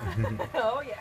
oh, yeah.